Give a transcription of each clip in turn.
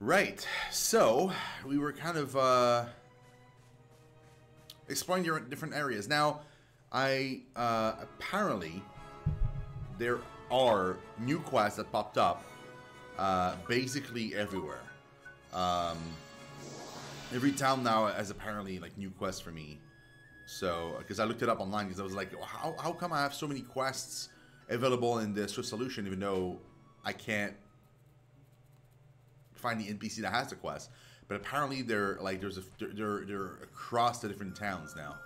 Right. So we were kind of uh, exploring different areas. Now, I uh, apparently there are new quests that popped up uh, basically everywhere. Um, every town now has apparently like new quests for me. So, because I looked it up online, because I was like, how, how come I have so many quests available in the Swift Solution, even though I can't find the NPC that has the quest? But apparently, they're like there's a they're they're across the different towns now.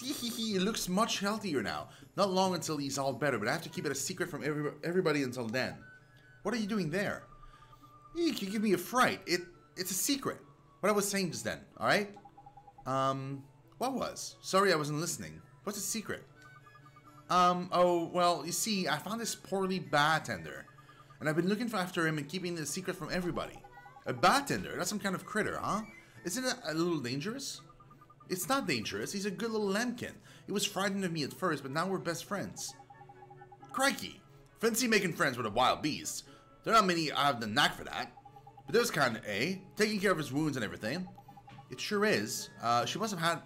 he looks much healthier now. Not long until he's all better, but I have to keep it a secret from every, everybody until then. What are you doing there? You give me a fright. It it's a secret. What I was saying just then, alright? Um, what was? Sorry I wasn't listening. What's the secret? Um, oh, well, you see, I found this poorly bartender. And I've been looking after him and keeping the secret from everybody. A bartender? That's some kind of critter, huh? Isn't it a little dangerous? It's not dangerous. He's a good little lambkin. He was frightened of me at first, but now we're best friends. Crikey! Fancy making friends with a wild beast. There are not many I have the knack for that. But there's kind of A, taking care of his wounds and everything. It sure is. Uh, she must have had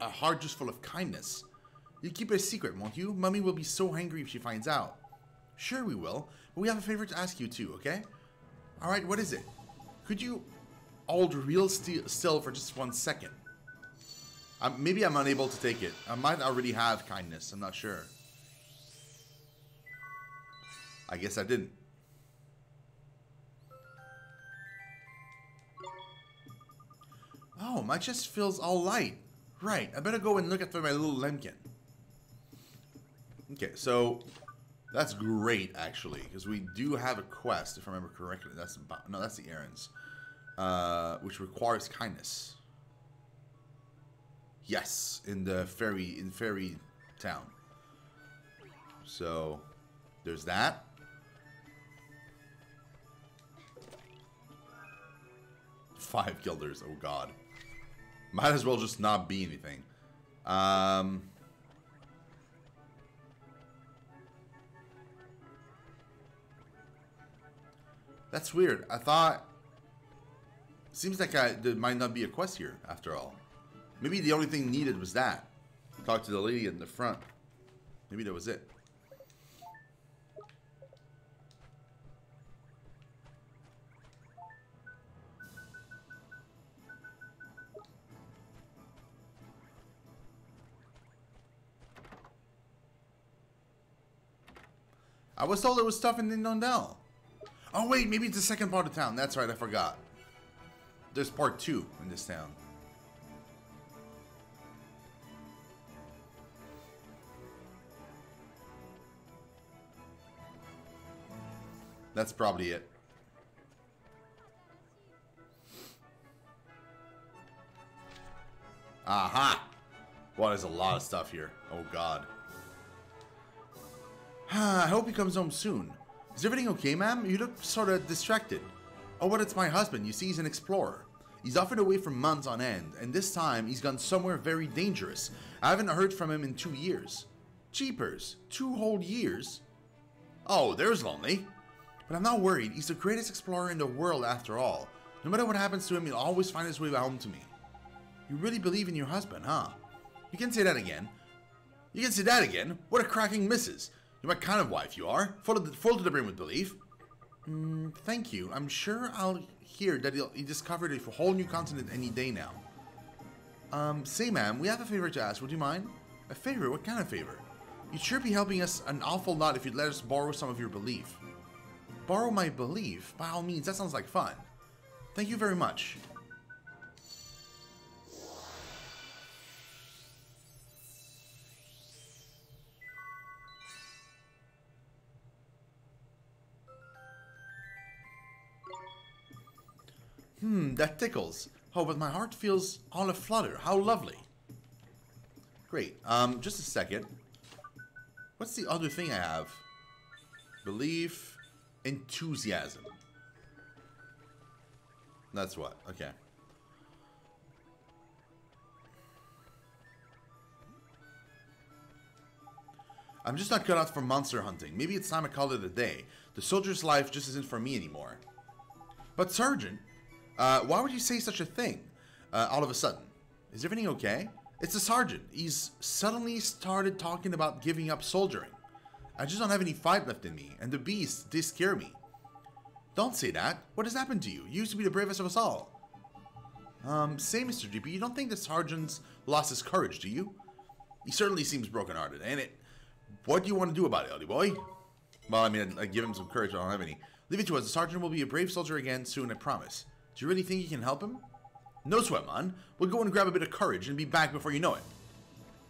a heart just full of kindness. You keep it a secret, won't you? Mummy will be so angry if she finds out. Sure we will, but we have a favor to ask you too, okay? Alright, what is it? Could you hold real st still for just one second? Um, maybe I'm unable to take it. I might already have kindness, I'm not sure. I guess I didn't. Oh, my chest feels all light. Right, I better go and look after my little lemkin. Okay, so that's great actually, because we do have a quest, if I remember correctly. That's about, no, that's the errands, uh, which requires kindness. Yes, in the fairy in fairy town. So there's that. Five guilders, oh god. Might as well just not be anything. Um, that's weird. I thought... Seems like I, there might not be a quest here, after all. Maybe the only thing needed was that. Talk to the lady in the front. Maybe that was it. I was told there was stuff in Lindondel. Oh wait, maybe it's the second part of town. That's right, I forgot. There's part two in this town. That's probably it. Aha! Well, there's a lot of stuff here. Oh god. I hope he comes home soon. Is everything okay, ma'am? You look sort of distracted. Oh, but it's my husband. You see, he's an explorer. He's often away for months on end, and this time he's gone somewhere very dangerous. I haven't heard from him in two years. Cheapers, two whole years? Oh, there's lonely. But I'm not worried. He's the greatest explorer in the world after all. No matter what happens to him, he'll always find his way home to me. You really believe in your husband, huh? You can say that again. You can say that again. What a cracking missus. You're my kind of wife, you are. Full, of the, full to the brim with belief. Mm, thank you. I'm sure I'll hear that he discovered a whole new continent any day now. Um, say ma'am, we have a favor to ask. Would you mind? A favor? What kind of favor? You'd sure be helping us an awful lot if you'd let us borrow some of your belief. Borrow my belief? By all means, that sounds like fun. Thank you very much. Hmm, that tickles. Oh, but my heart feels all aflutter. How lovely. Great. Um, just a second. What's the other thing I have? Belief, enthusiasm. That's what. Okay. I'm just not cut out for monster hunting. Maybe it's time I call it a day. The soldier's life just isn't for me anymore. But Sergeant, uh, why would you say such a thing uh, all of a sudden? Is everything okay? It's the sergeant. He's suddenly started talking about giving up soldiering. I just don't have any fight left in me, and the beasts, they scare me. Don't say that. What has happened to you? You used to be the bravest of us all. Um, say, Mr. Drippy, you don't think the sergeant's lost his courage, do you? He certainly seems broken-hearted, ain't it? What do you want to do about it, Ollie boy? Well, I mean, I give him some courage, I don't have any. Leave it to us. The sergeant will be a brave soldier again soon, I promise. Do you really think you can help him? No sweat, man. We'll go and grab a bit of courage and be back before you know it.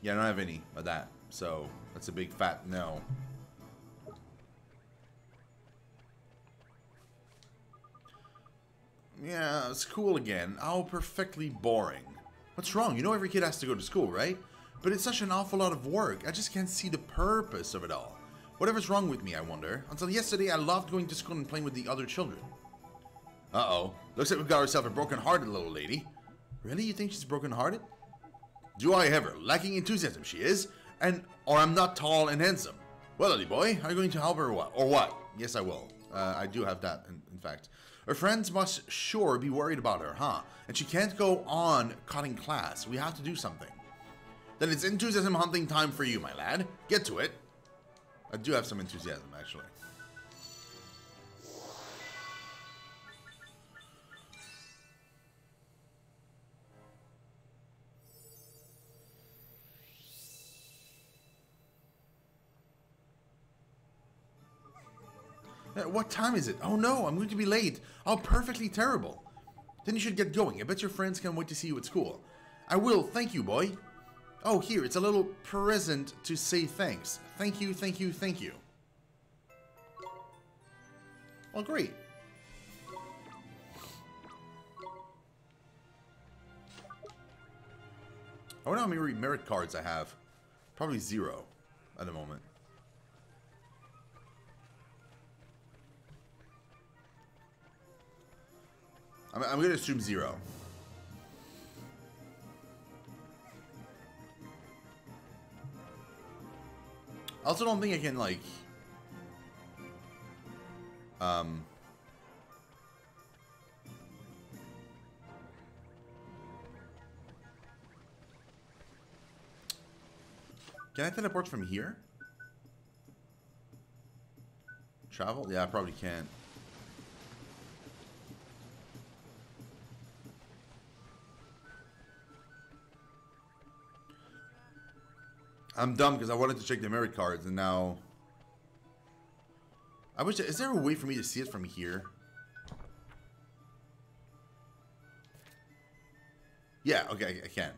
Yeah, I don't have any of that, so that's a big fat no. Yeah, school again. Oh, perfectly boring. What's wrong? You know every kid has to go to school, right? But it's such an awful lot of work. I just can't see the purpose of it all. Whatever's wrong with me, I wonder. Until yesterday, I loved going to school and playing with the other children. Uh-oh. Looks like we've got ourselves a broken-hearted little lady. Really? You think she's broken-hearted? Do I ever? Lacking enthusiasm, she is. And, or I'm not tall and handsome. Well, Eddie boy, are you going to help her or what? Or what? Yes, I will. Uh, I do have that, in, in fact. Her friends must sure be worried about her, huh? And she can't go on cutting class. We have to do something. Then it's enthusiasm hunting time for you, my lad. Get to it. I do have some enthusiasm, actually. What time is it? Oh no, I'm going to be late. Oh, perfectly terrible. Then you should get going. I bet your friends can't wait to see you at school. I will, thank you, boy. Oh, here, it's a little present to say thanks. Thank you, thank you, thank you. Well, great. I wonder how many merit cards I have. Probably zero at the moment. I'm, I'm going to assume zero. I also don't think I can, like... Um... Can I teleport from here? Travel? Yeah, I probably can't. I'm dumb because I wanted to check the merit cards and now... I wish... Is there a way for me to see it from here? Yeah, okay, I can.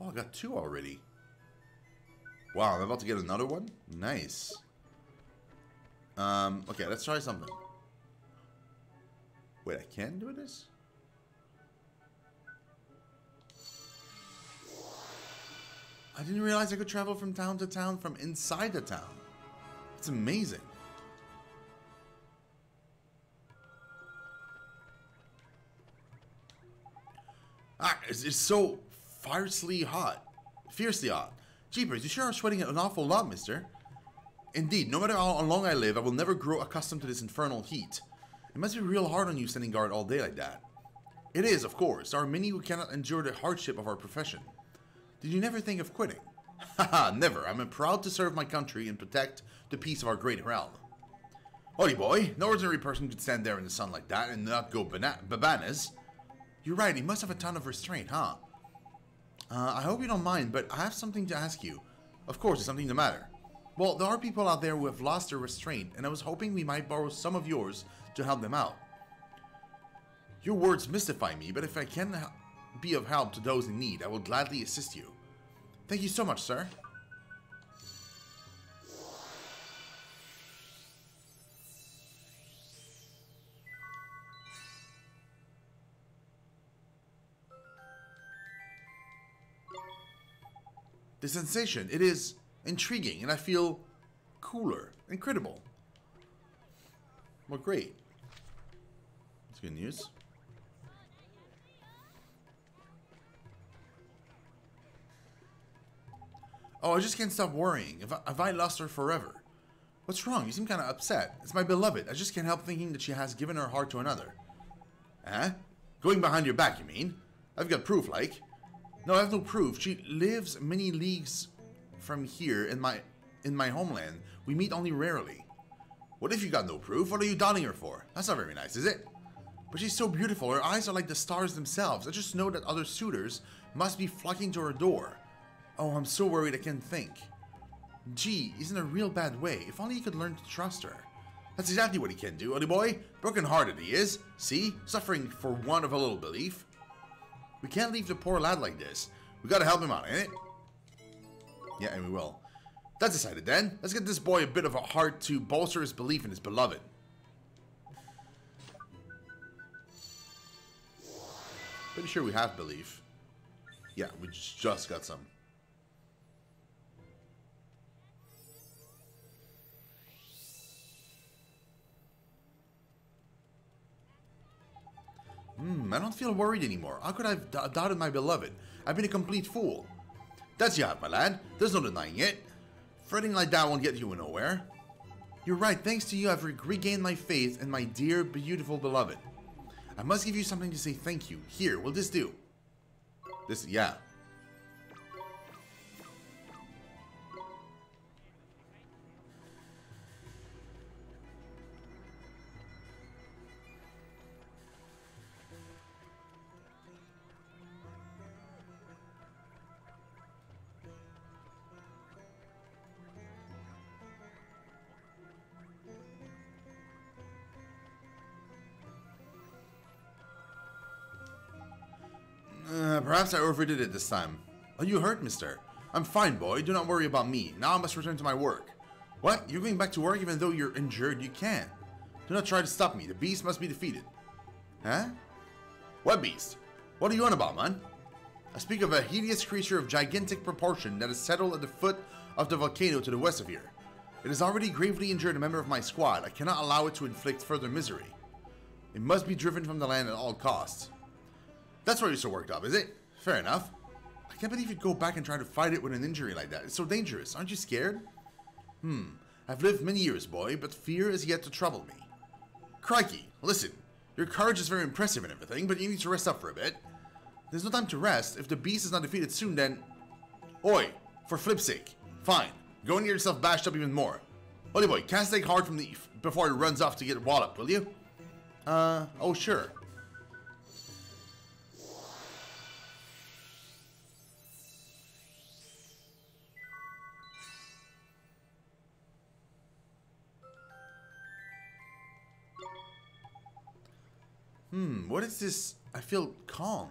Oh, I got two already. Wow, I'm about to get another one? Nice. Um, okay, let's try something. Wait, I can do this? I didn't realize I could travel from town to town from inside the town. It's amazing. Ah, it's, it's so fiercely hot. Fiercely hot. Jeepers, you sure are sweating an awful lot, mister. Indeed, no matter how long I live, I will never grow accustomed to this infernal heat. It must be real hard on you standing guard all day like that. It is, of course. There are many who cannot endure the hardship of our profession. Did you never think of quitting? Haha, never. I'm proud to serve my country and protect the peace of our great realm. Holy boy, no ordinary person could stand there in the sun like that and not go bananas. You're right, he must have a ton of restraint, huh? Uh, I hope you don't mind, but I have something to ask you. Of course, it's something to matter. Well, there are people out there who have lost their restraint, and I was hoping we might borrow some of yours to help them out. Your words mystify me, but if I can be of help to those in need, I will gladly assist you. Thank you so much, sir. The sensation, it is intriguing, and I feel cooler, incredible. Well, great. That's good news. Oh, I just can't stop worrying. Have I, have I lost her forever? What's wrong? You seem kind of upset. It's my beloved. I just can't help thinking that she has given her heart to another. Huh? Going behind your back, you mean? I've got proof, like. No, I have no proof. She lives many leagues from here in my in my homeland. We meet only rarely. What if you got no proof? What are you doubting her for? That's not very nice, is it? But she's so beautiful. Her eyes are like the stars themselves. I just know that other suitors must be flocking to her door. Oh, I'm so worried I can't think. Gee, he's in a real bad way. If only he could learn to trust her. That's exactly what he can do, Odie boy. Broken-hearted he is. See? Suffering for want of a little belief. We can't leave the poor lad like this. We gotta help him out, ain't it? Yeah, and we will. That's decided then. Let's get this boy a bit of a heart to bolster his belief in his beloved. Pretty sure we have belief. Yeah, we just got some. Hmm, I don't feel worried anymore. How could I have doubted my beloved? I've been a complete fool. That's have, my lad. There's no denying it. Fretting like that won't get you nowhere. You're right. Thanks to you, I've regained my faith in my dear, beautiful beloved. I must give you something to say thank you. Here, will this do? This, yeah. Perhaps I overdid it this time. Are you hurt, mister? I'm fine, boy. Do not worry about me. Now I must return to my work. What? You're going back to work even though you're injured? You can't. Do not try to stop me. The beast must be defeated. Huh? What beast? What are you on about, man? I speak of a hideous creature of gigantic proportion that is settled at the foot of the volcano to the west of here. It has already gravely injured a member of my squad. I cannot allow it to inflict further misery. It must be driven from the land at all costs. That's why you're so worked up, is it? Fair enough. I can't believe you'd go back and try to fight it with an injury like that. It's so dangerous. Aren't you scared? Hmm. I've lived many years, boy, but fear is yet to trouble me. Crikey, listen. Your courage is very impressive and everything, but you need to rest up for a bit. There's no time to rest. If the beast is not defeated soon, then... Oi, for flip's sake. Fine. Go and get yourself bashed up even more. Holy boy, cast take hard from the... before he runs off to get walloped, will you? Uh, oh sure. Hmm, what is this? I feel calm.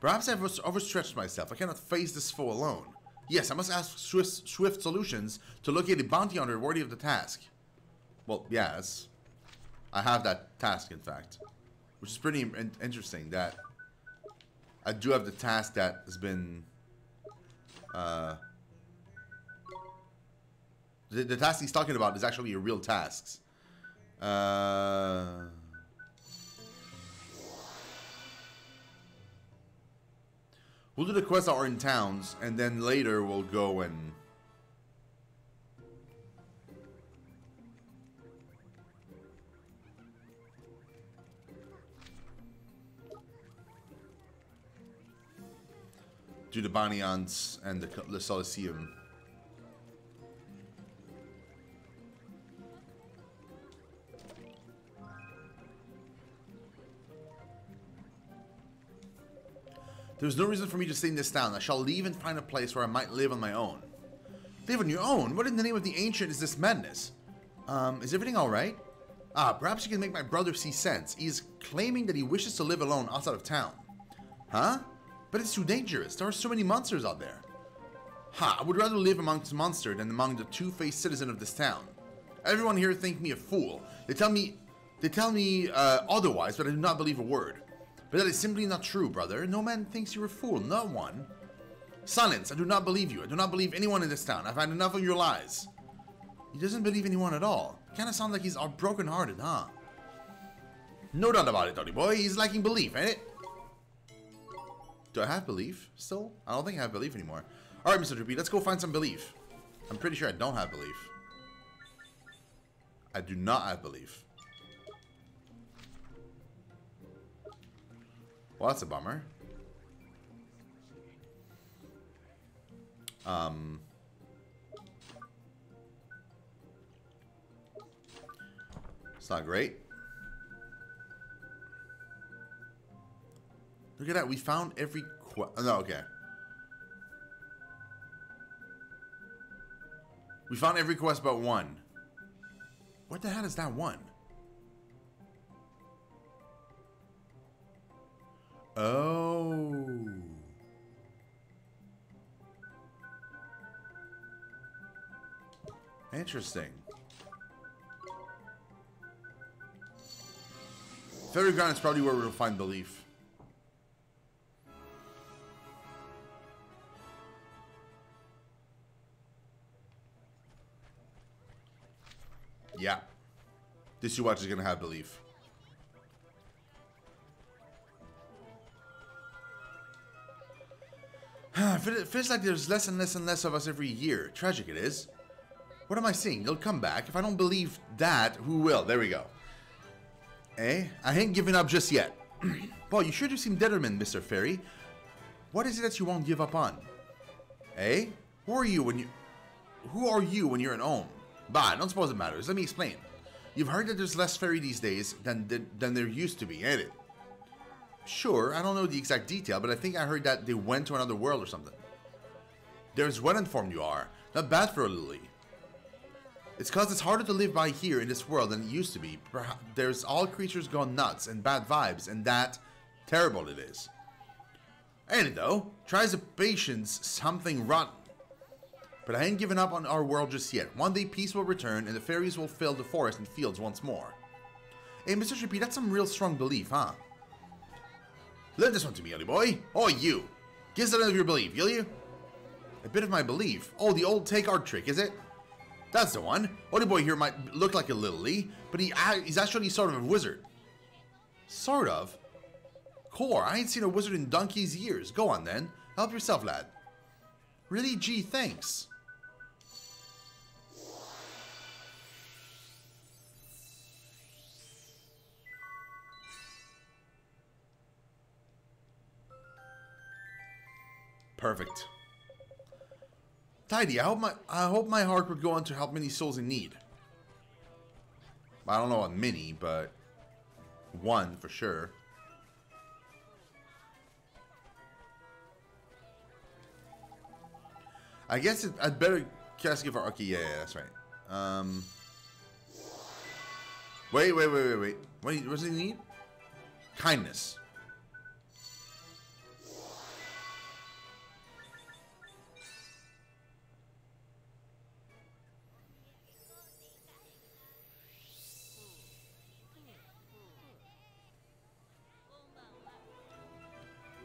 Perhaps I've overstretched myself. I cannot face this foe alone. Yes, I must ask swift, swift solutions to locate a bounty hunter worthy of the task. Well, yes. I have that task, in fact. Which is pretty in interesting that I do have the task that has been... Uh, the, the task he's talking about is actually a real task. Uh... We'll do the quests that are in towns, and then later we'll go and... Do the Banyans and the, the Solosseum. There's no reason for me to stay in this town. I shall leave and find a place where I might live on my own. Live on your own? What in the name of the ancient is this madness? Um, is everything alright? Ah, perhaps you can make my brother see sense. He is claiming that he wishes to live alone outside of town. Huh? But it's too dangerous. There are so many monsters out there. Ha, I would rather live amongst monsters than among the two-faced citizen of this town. Everyone here think me a fool. They tell me, they tell me uh, otherwise, but I do not believe a word. But that is simply not true, brother. No man thinks you're a fool, not one. Silence, I do not believe you. I do not believe anyone in this town. I've had enough of your lies. He doesn't believe anyone at all. Kinda sounds like he's broken-hearted, huh? No doubt about it, Dotty boy. He's lacking belief, ain't it? Do I have belief still? I don't think I have belief anymore. Alright, Mr. Drippy, let's go find some belief. I'm pretty sure I don't have belief. I do not have belief. Well, that's a bummer. Um... It's not great. Look at that. We found every... no, okay. We found every quest but one. What the hell is that one? Oh. Interesting. Fairyground is probably where we'll find belief. Yeah. This you watch is gonna have belief. it feels like there's less and less and less of us every year. Tragic it is. What am I seeing? They'll come back. If I don't believe that, who will? There we go. Eh? I ain't giving up just yet. Boy, you sure do seem determined, Mr. Fairy. What is it that you won't give up on? Eh? Who are you when you... Who are you when you're at home? Bah, I don't suppose it matters. Let me explain. You've heard that there's less fairy these days than, than, than there used to be, ain't it? Sure, I don't know the exact detail, but I think I heard that they went to another world or something. There's well informed you are. Not bad for a lily. It's cause it's harder to live by here in this world than it used to be. There's all creatures gone nuts and bad vibes, and that terrible it is. Though? Tries the patience something rotten. But I ain't given up on our world just yet. One day peace will return and the fairies will fill the forest and fields once more. Hey, Mr. Drippy, that's some real strong belief, huh? Leave this one to me, Ollie boy. Oh, you. Give us a of your belief, will you? A bit of my belief. Oh, the old take art trick, is it? That's the one. Ollie boy here might look like a lily, but he he's actually sort of a wizard. Sort of? Core, I ain't seen a wizard in donkey's years. Go on then. Help yourself, lad. Really, gee, thanks. Perfect. Tidy, I hope my I hope my heart would go on to help many souls in need. I don't know on many, but one for sure. I guess it, I'd better give our okay, yeah, yeah, that's right. Um Wait, wait, wait, wait, wait. What, what does he need? Kindness.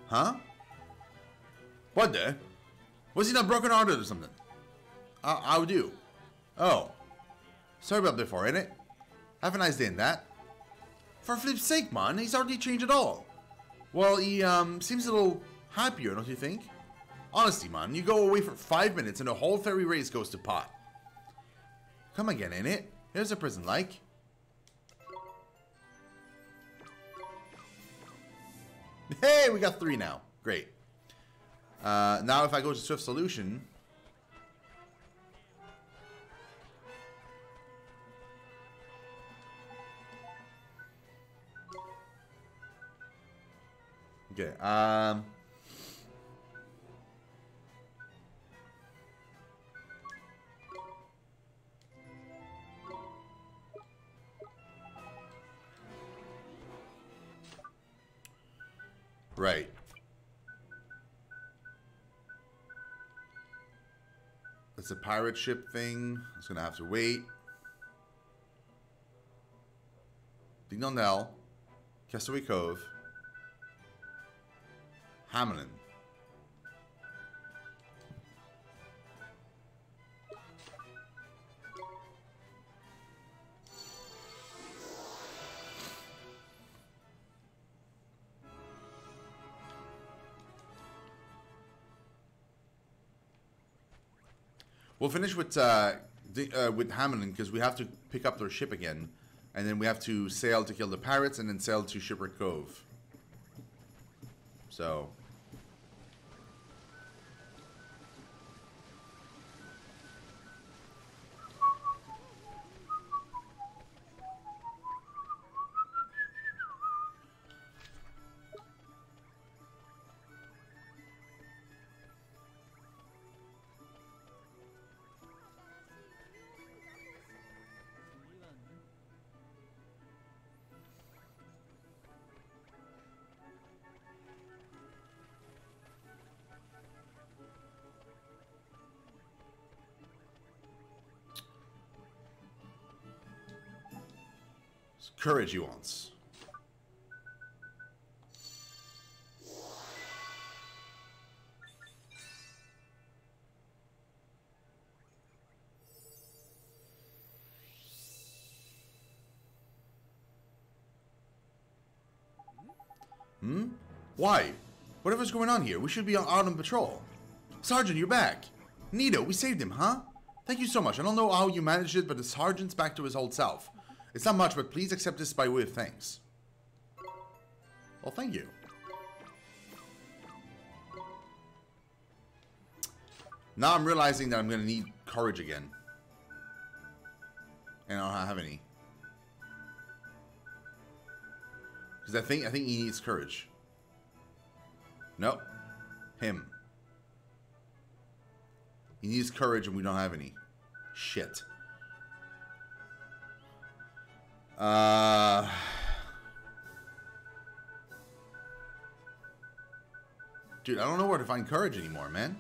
Huh? What the? Was he not broken hearted or something? Uh, how do? Oh. Sorry about before, ain't it? Have a nice day in that. For flip's sake, man, he's hardly changed at all. Well, he um seems a little happier, don't you think? Honestly, man, you go away for five minutes and the whole fairy race goes to pot. Come again, ain't it? Here's a prison like. Hey, we got three now. Great. Uh, now if I go to Swift Solution... Okay, um... Right. It's a pirate ship thing. It's gonna have to wait. Ding Dong Dell. Castaway Cove. Hamelin. We'll finish with uh, the, uh, with Hamilton because we have to pick up their ship again, and then we have to sail to kill the pirates, and then sail to Shipwreck Cove. So. Courage he wants. Hmm? Why? Whatever's going on here, we should be on on patrol. Sergeant, you're back. Nito, we saved him, huh? Thank you so much. I don't know how you managed it, but the sergeant's back to his old self. It's not much, but please accept this by way of thanks. Well, thank you. Now I'm realizing that I'm going to need courage again. And I don't have any. Because I think, I think he needs courage. Nope. Him. He needs courage and we don't have any. Shit. Uh... Dude, I don't know where to find courage anymore, man.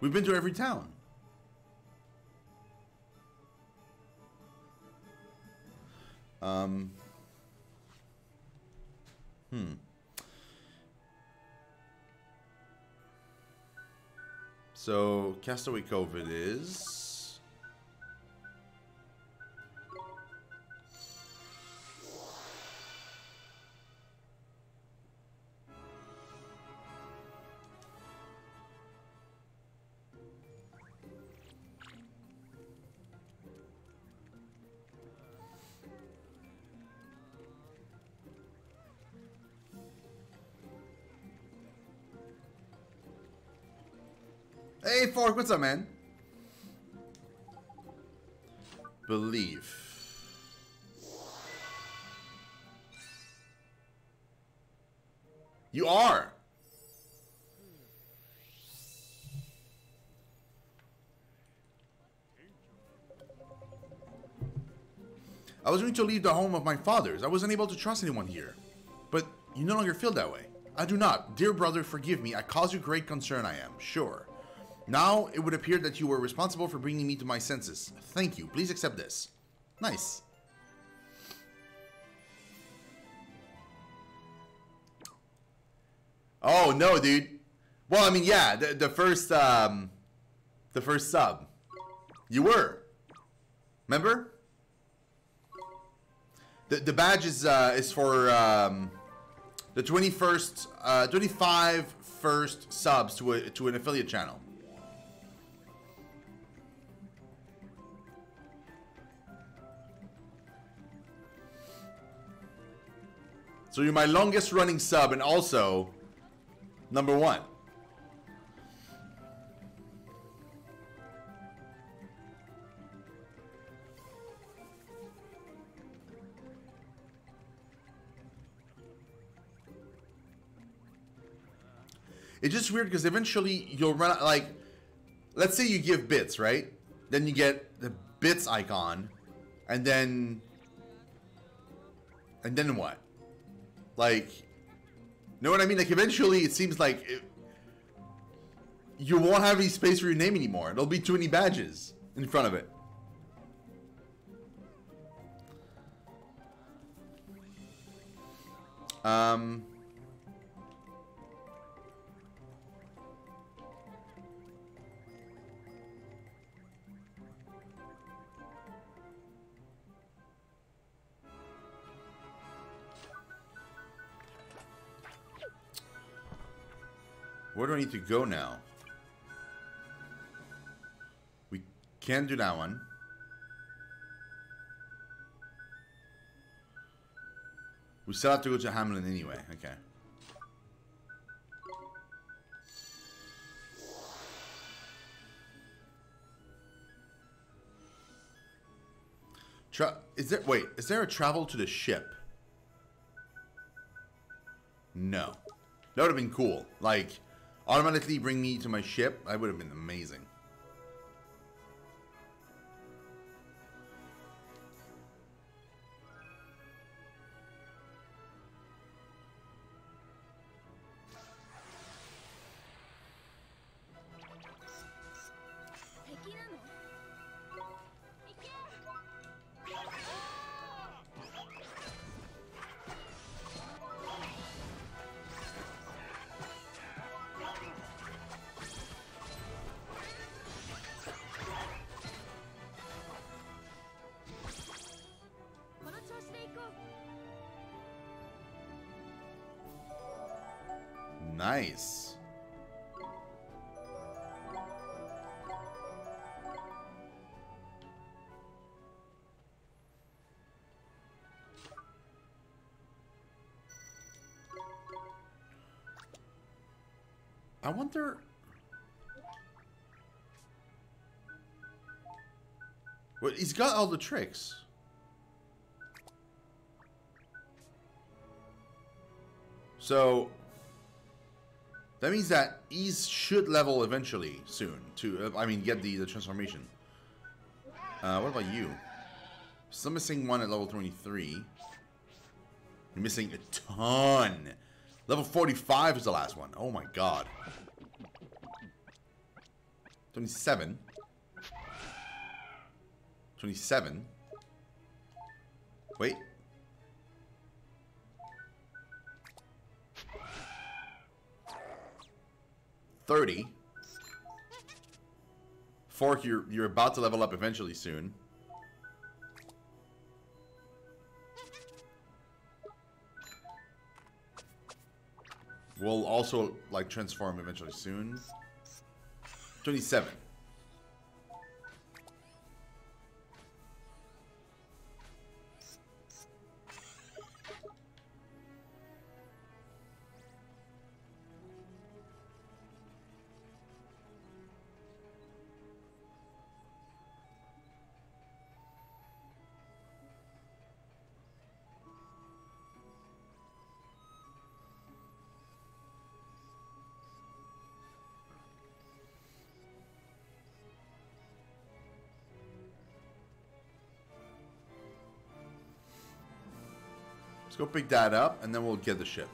We've been to every town. Um... Hmm. So, Castaway Cove is. What's up, man? Believe. You are. I was going to leave the home of my fathers. I wasn't able to trust anyone here. But you no longer feel that way. I do not. Dear brother, forgive me. I cause you great concern, I am. Sure. Now it would appear that you were responsible for bringing me to my senses. Thank you. Please accept this. Nice. Oh no, dude. Well, I mean, yeah, the, the first, um, the first sub, you were. Remember? The the badge is uh, is for um, the twenty first, uh, twenty five first subs to a to an affiliate channel. So you're my longest running sub and also number one. It's just weird because eventually you'll run out, like, let's say you give bits, right? Then you get the bits icon, and then, and then what? Like, know what I mean? Like, eventually it seems like it, you won't have any space for your name anymore. There'll be too many badges in front of it. Um... Where do I need to go now? We Can't do that one. We still have to go to Hamelin anyway. Okay. Tra is there wait, is there a travel to the ship? No. That would have been cool. Like, automatically bring me to my ship. That would have been amazing. Nice. I wonder... Well, he's got all the tricks. So, that means that Ease should level eventually soon to, uh, I mean, get the, the transformation. Uh, what about you? Still missing one at level 23. You're missing a ton. Level 45 is the last one. Oh my god. 27. 27. Wait. 30. Fork, you're, you're about to level up eventually soon. We'll also, like, transform eventually soon. 27. Go pick that up, and then we'll get the ship.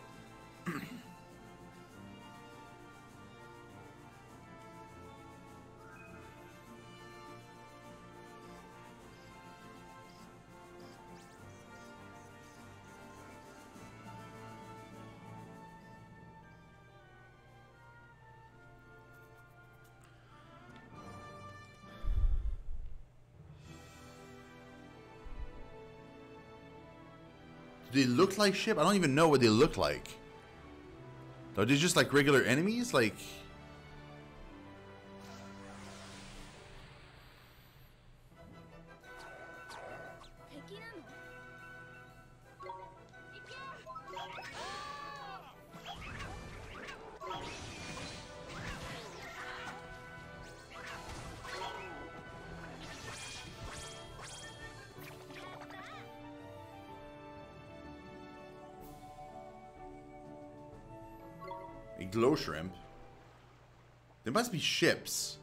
They look like ship? I don't even know what they look like. Are they just like regular enemies? Like... shrimp. There must be ships.